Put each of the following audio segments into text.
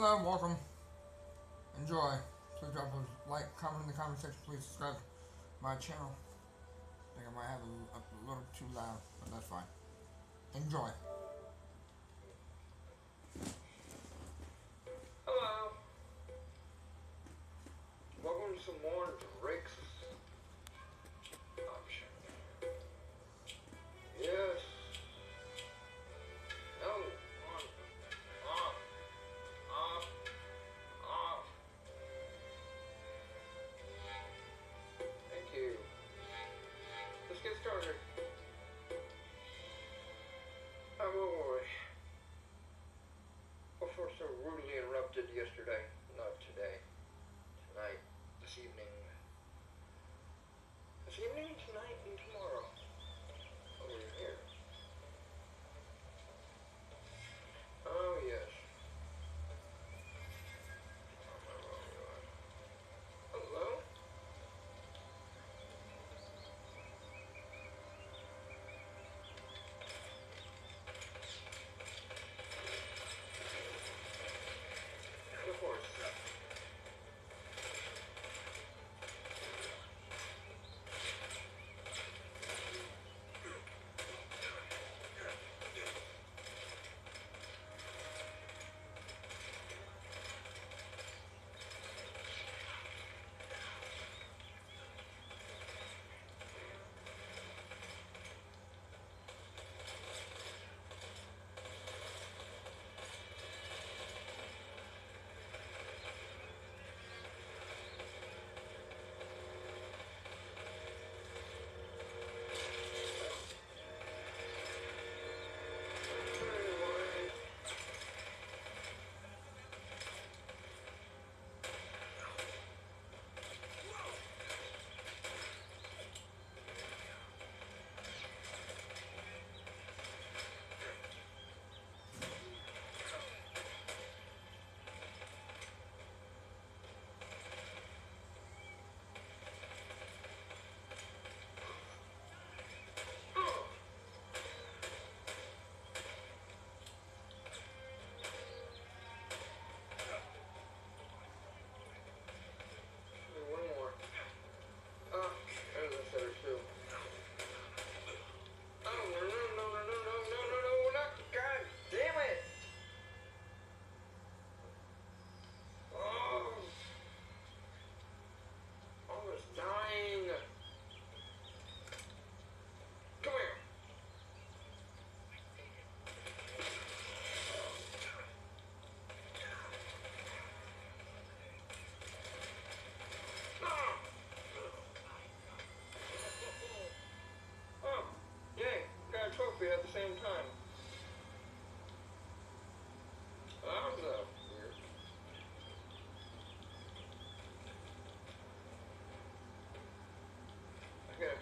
Hello, welcome. Enjoy. Please drop a like, comment in the comment section. Please subscribe to my channel. I think I might have a, a little too loud, but that's fine. Enjoy. Hello. Welcome to some more Drake's So rudely interrupted yesterday. Not today. Tonight. This evening. This evening,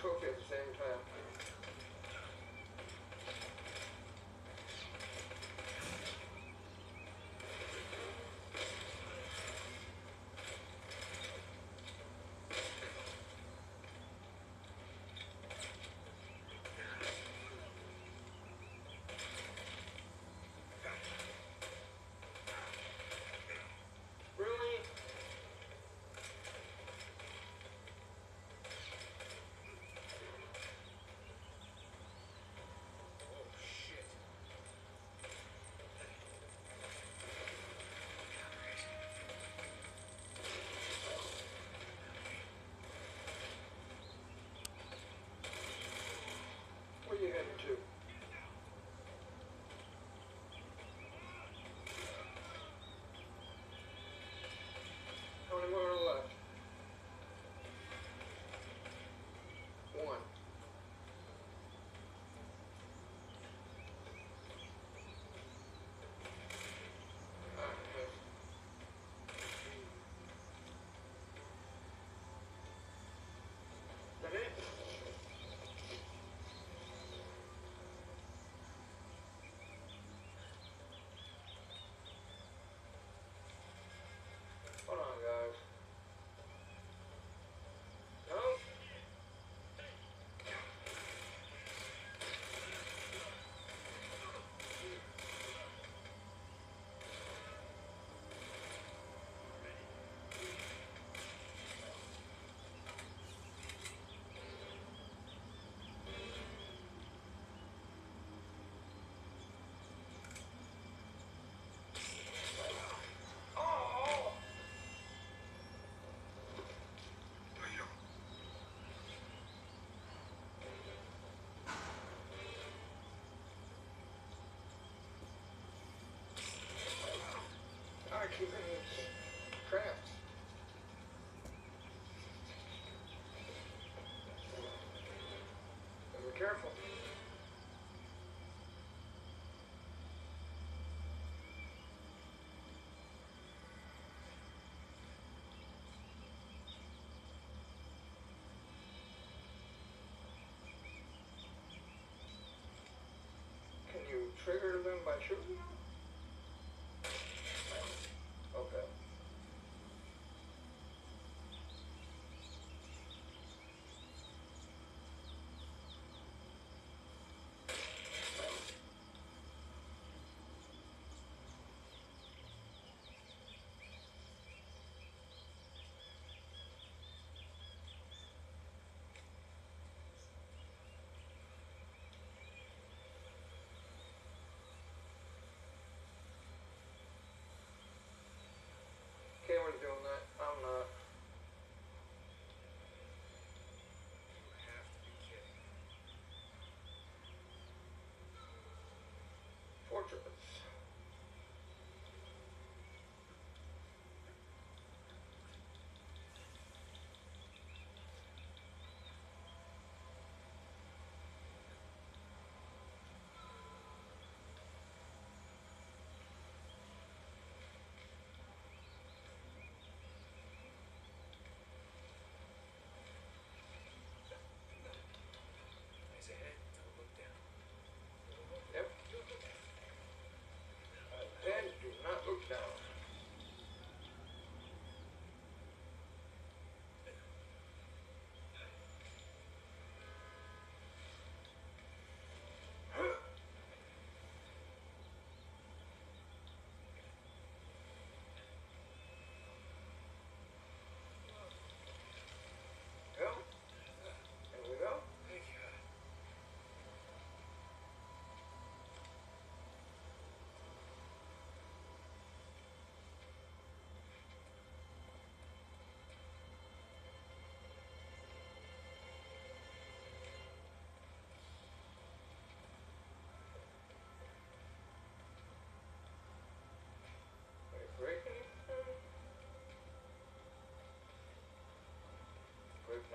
took at the same time. Спасибо им большое.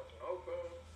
Open.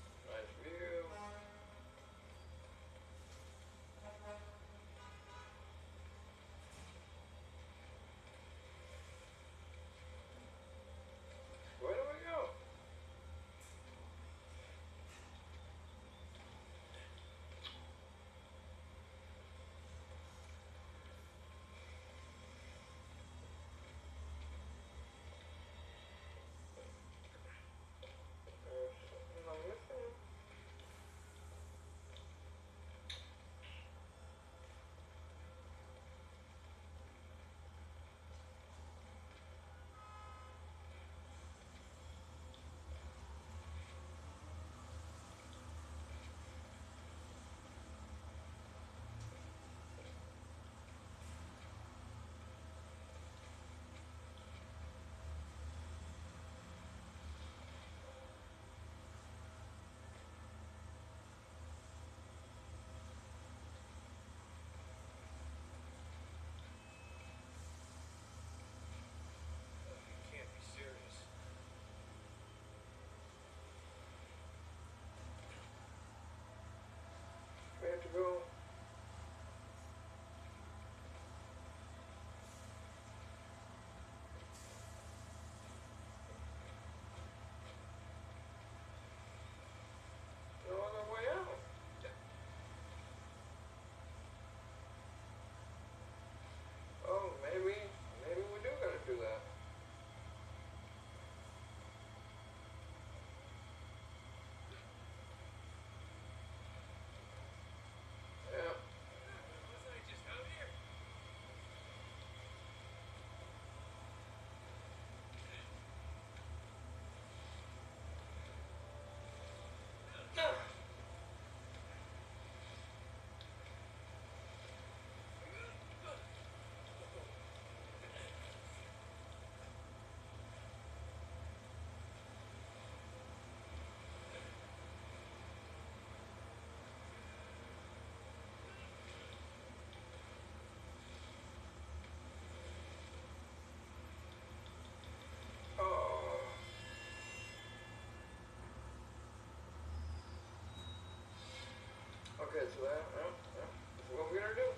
Okay, so uh, uh, uh, that, what we gonna do?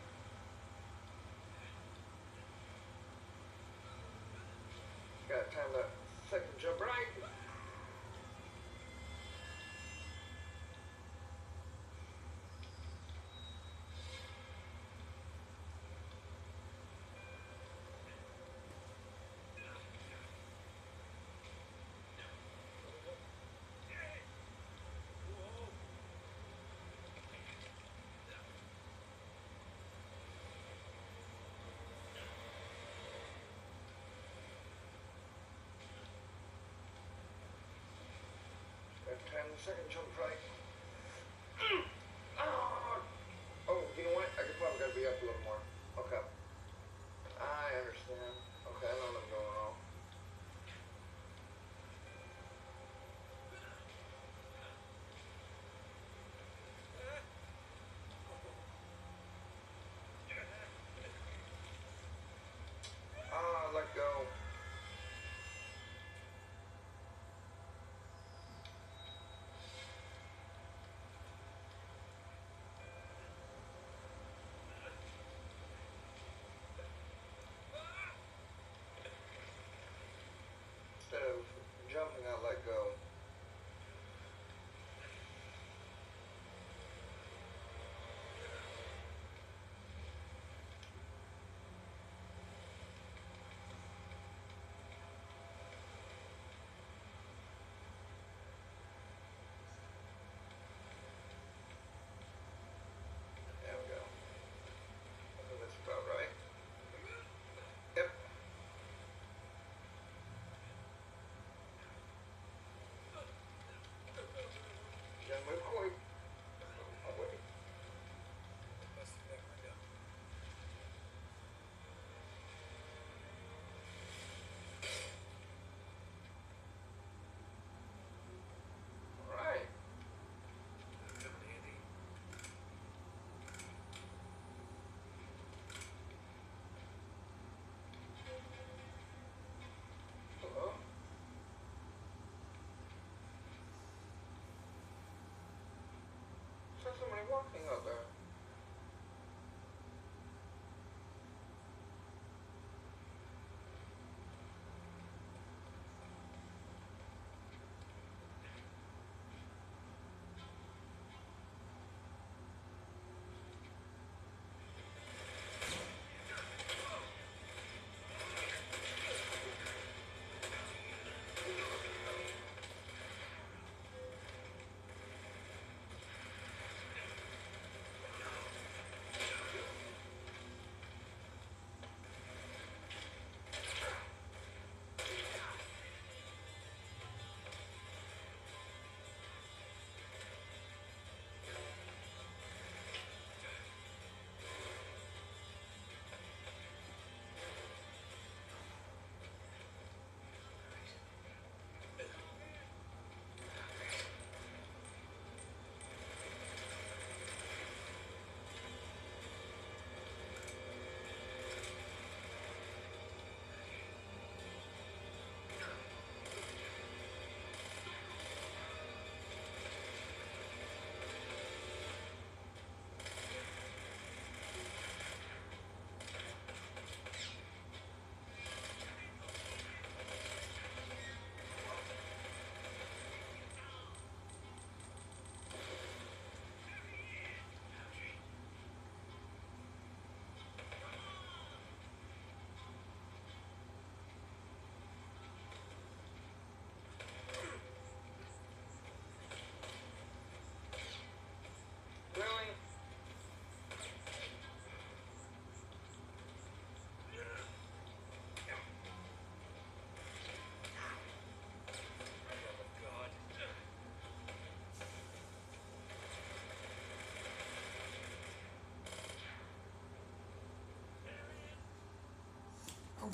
Got time to second jump right. second John Drake.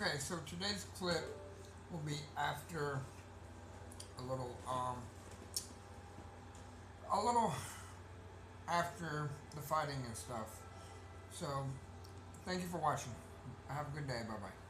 Okay, so today's clip will be after a little, um, a little after the fighting and stuff. So, thank you for watching. Have a good day. Bye-bye.